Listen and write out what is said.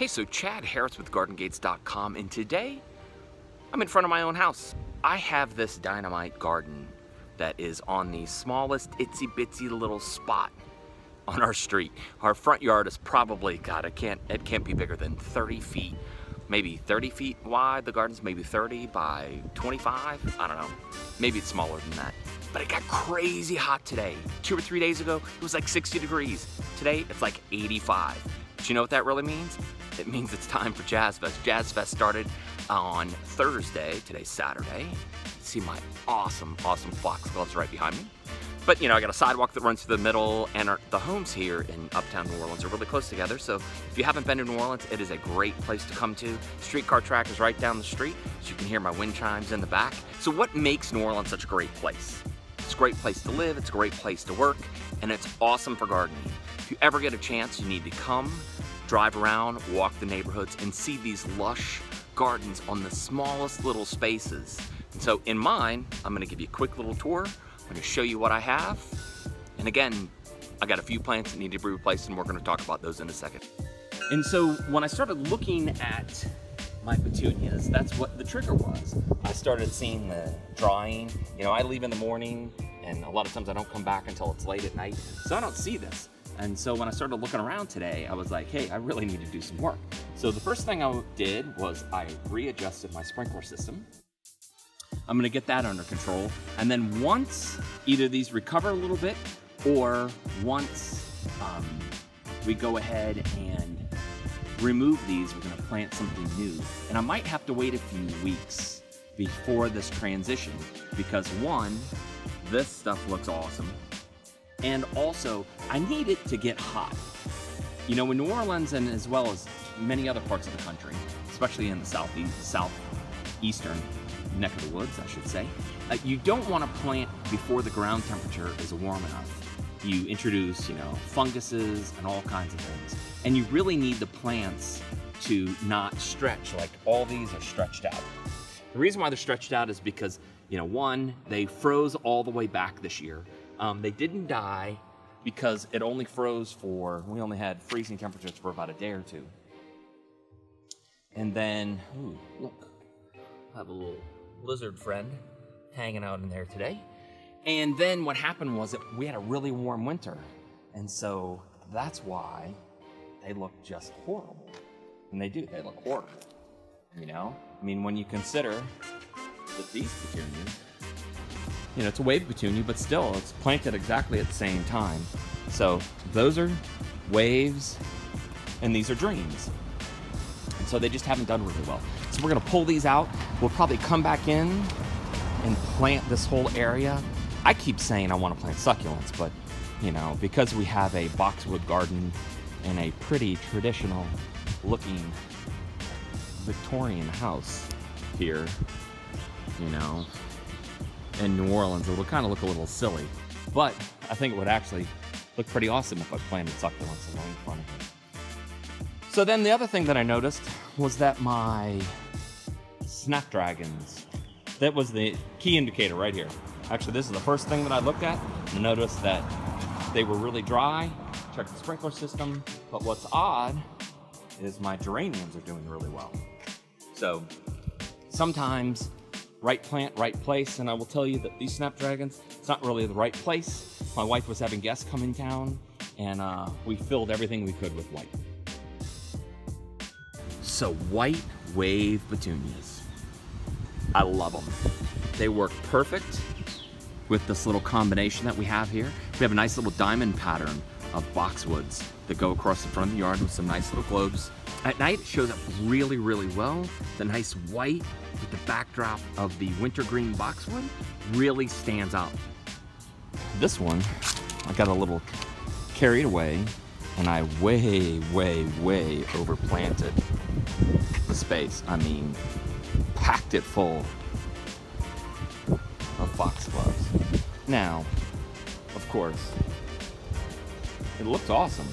Hey, so Chad Harris with GardenGates.com, and today I'm in front of my own house. I have this dynamite garden that is on the smallest itsy bitsy little spot on our street. Our front yard is probably, God, it can't, it can't be bigger than 30 feet, maybe 30 feet wide. The garden's maybe 30 by 25, I don't know. Maybe it's smaller than that. But it got crazy hot today. Two or three days ago, it was like 60 degrees. Today, it's like 85. Do you know what that really means? It means it's time for Jazz Fest. Jazz Fest started uh, on Thursday. Today's Saturday. See my awesome, awesome fox gloves right behind me. But you know, I got a sidewalk that runs through the middle and our, the homes here in uptown New Orleans are really close together. So if you haven't been to New Orleans, it is a great place to come to. Streetcar track is right down the street, so you can hear my wind chimes in the back. So what makes New Orleans such a great place? It's a great place to live, it's a great place to work, and it's awesome for gardening. If you ever get a chance, you need to come, drive around, walk the neighborhoods, and see these lush gardens on the smallest little spaces. And so in mine, I'm gonna give you a quick little tour. I'm gonna show you what I have. And again, I got a few plants that need to be replaced and we're gonna talk about those in a second. And so when I started looking at my petunias, that's what the trigger was. I started seeing the drying. You know, I leave in the morning and a lot of times I don't come back until it's late at night. So I don't see this. And so when I started looking around today, I was like, hey, I really need to do some work. So the first thing I did was I readjusted my sprinkler system. I'm gonna get that under control. And then once either these recover a little bit or once um, we go ahead and remove these, we're gonna plant something new. And I might have to wait a few weeks before this transition because one, this stuff looks awesome. And also, I need it to get hot. You know, in New Orleans and as well as many other parts of the country, especially in the southeast, southeastern neck of the woods, I should say, uh, you don't want to plant before the ground temperature is warm enough. You introduce, you know, funguses and all kinds of things. And you really need the plants to not stretch, like all these are stretched out. The reason why they're stretched out is because, you know, one, they froze all the way back this year. Um, they didn't die because it only froze for, we only had freezing temperatures for about a day or two. And then, ooh, look, I have a little lizard friend hanging out in there today. And then what happened was that we had a really warm winter. And so that's why they look just horrible. And they do, they look horrible. You know? I mean, when you consider that these petunias you know, it's a wave petunia, but still, it's planted exactly at the same time. So those are waves, and these are dreams. And so they just haven't done really well. So we're gonna pull these out. We'll probably come back in and plant this whole area. I keep saying I wanna plant succulents, but you know, because we have a boxwood garden and a pretty traditional looking Victorian house here, you know, in New Orleans, it would kind of look a little silly. But I think it would actually look pretty awesome if I planted succulents along in front of it. So then the other thing that I noticed was that my snapdragons, that was the key indicator right here. Actually, this is the first thing that I looked at and noticed that they were really dry. Check the sprinkler system. But what's odd is my geraniums are doing really well. So sometimes right plant, right place. And I will tell you that these snapdragons, it's not really the right place. My wife was having guests come in town and uh, we filled everything we could with white. So white wave petunias. I love them. They work perfect with this little combination that we have here. We have a nice little diamond pattern of boxwoods that go across the front of the yard with some nice little globes. At night, it shows up really, really well. The nice white with the backdrop of the wintergreen boxwood really stands out. This one, I got a little carried away and I way, way, way overplanted the space. I mean, packed it full of foxgloves. Now, of course, it looks awesome.